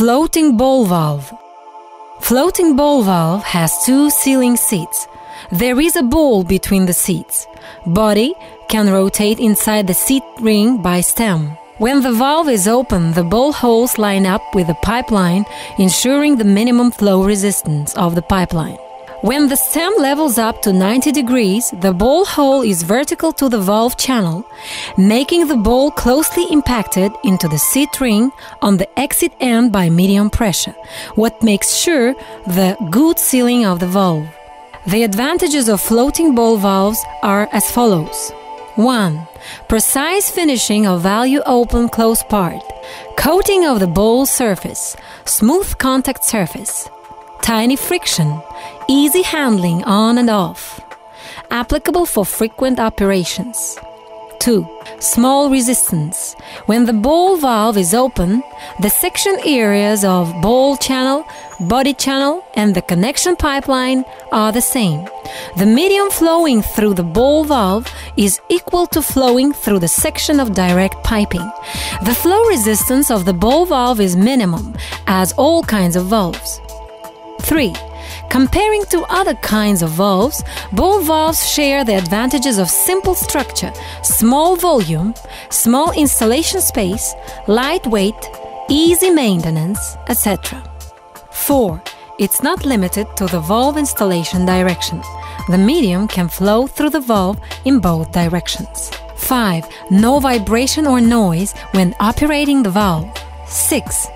Floating ball valve. Floating ball valve has two sealing seats. There is a ball between the seats. Body can rotate inside the seat ring by stem. When the valve is open, the ball holes line up with the pipeline, ensuring the minimum flow resistance of the pipeline. When the stem levels up to 90 degrees, the ball hole is vertical to the valve channel, making the ball closely impacted into the seat ring on the exit end by medium pressure, what makes sure the good sealing of the valve. The advantages of floating ball valves are as follows. 1. Precise finishing of valve open close part. Coating of the ball surface. Smooth contact surface. Tiny friction. Easy handling on and off. Applicable for frequent operations. 2. Small resistance. When the ball valve is open, the section areas of ball channel, body channel, and the connection pipeline are the same. The medium flowing through the ball valve is equal to flowing through the section of direct piping. The flow resistance of the ball valve is minimum, as all kinds of valves. 3. Comparing to other kinds of valves, ball valves share the advantages of simple structure, small volume, small installation space, lightweight, easy maintenance, etc. 4. It's not limited to the valve installation direction. The medium can flow through the valve in both directions. 5. No vibration or noise when operating the valve. 6.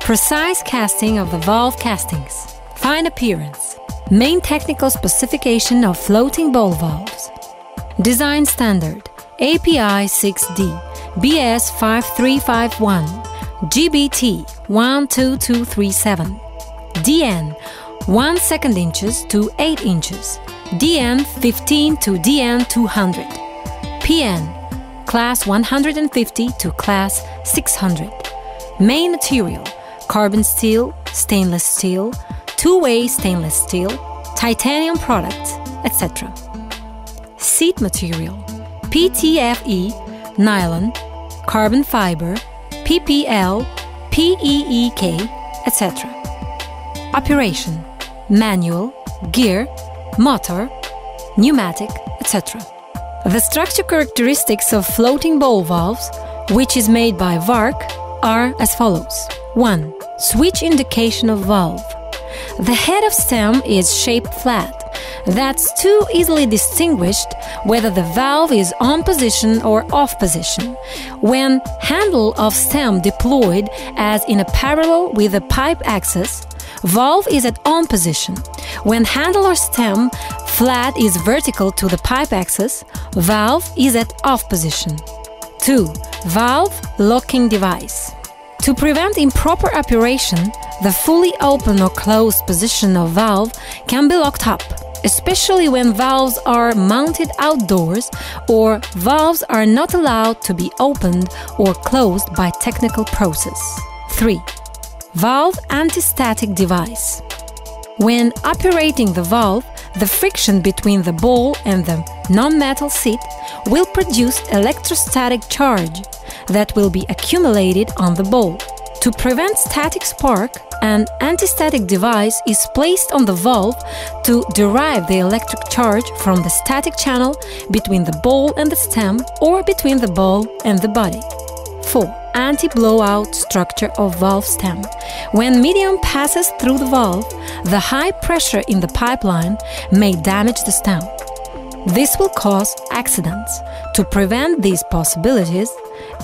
Precise casting of the valve castings. Fine appearance. Main technical specification of floating ball valves. Design standard. API 6D BS 5351 GBT 12237 DN 1 second inches to 8 inches. DN 15 to DN 200 PN class 150 to class 600 Main material. Carbon steel, stainless steel, two-way stainless steel, titanium products, etc. Seat material PTFE, nylon, carbon fiber, PPL, PEEK, etc. Operation manual, gear, motor, pneumatic, etc. The structure characteristics of floating ball valves, which is made by VARC, are as follows 1. Switch indication of valve. The head of stem is shaped flat. That's too easily distinguished whether the valve is on position or off position. When handle of stem deployed as in a parallel with the pipe axis, valve is at on position. When handle or stem flat is vertical to the pipe axis, valve is at off position. 2. Valve locking device. To prevent improper operation, the fully open or closed position of valve can be locked up, especially when valves are mounted outdoors or valves are not allowed to be opened or closed by technical process. 3. Valve anti-static device. When operating the valve, the friction between the ball and the non-metal seat will produce electrostatic charge that will be accumulated on the ball. To prevent static spark, an anti-static device is placed on the valve to derive the electric charge from the static channel between the ball and the stem or between the ball and the body. 4. Anti-blowout structure of valve stem. When medium passes through the valve, the high pressure in the pipeline may damage the stem. This will cause accidents. To prevent these possibilities,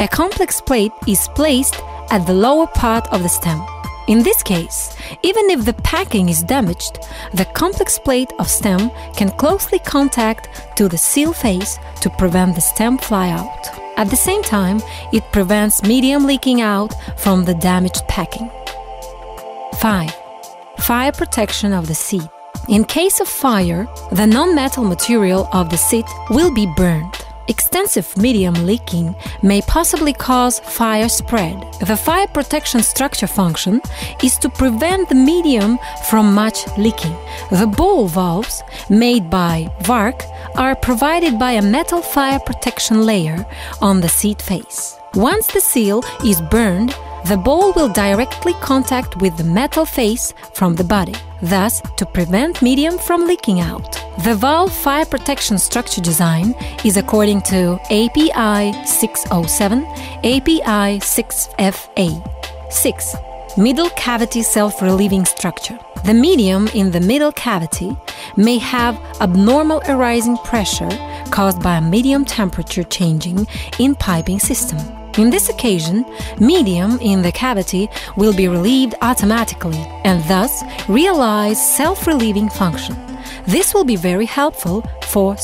a complex plate is placed at the lower part of the stem. In this case, even if the packing is damaged, the complex plate of stem can closely contact to the seal face to prevent the stem fly out. At the same time, it prevents medium leaking out from the damaged packing. 5. Fire protection of the seat. In case of fire, the non-metal material of the seat will be burned. Extensive medium leaking may possibly cause fire spread. The fire protection structure function is to prevent the medium from much leaking. The ball valves, made by VARC, are provided by a metal fire protection layer on the seat face. Once the seal is burned, the ball will directly contact with the metal face from the body, thus to prevent medium from leaking out. The valve fire protection structure design is according to API 607, API 6FA. 6. Middle cavity self-relieving structure. The medium in the middle cavity may have abnormal arising pressure caused by a medium temperature changing in piping system. In this occasion, medium in the cavity will be relieved automatically and thus realize self-relieving function. This will be very helpful for